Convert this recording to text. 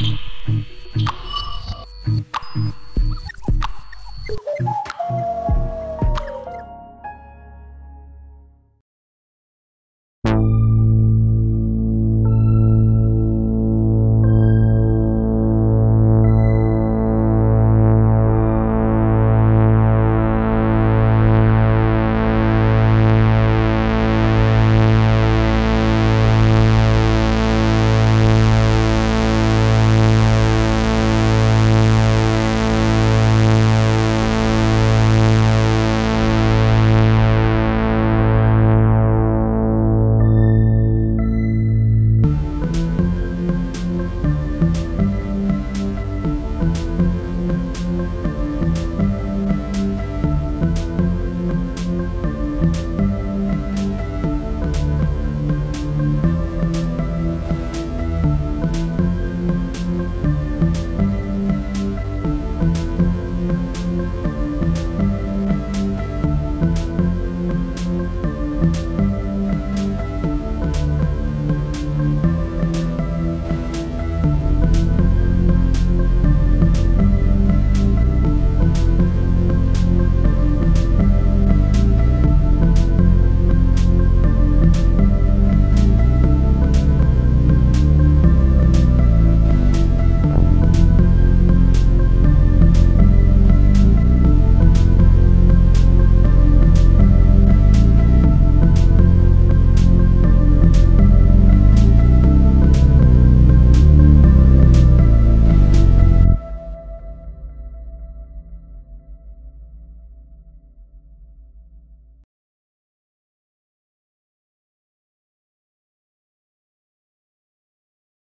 Mm-hmm.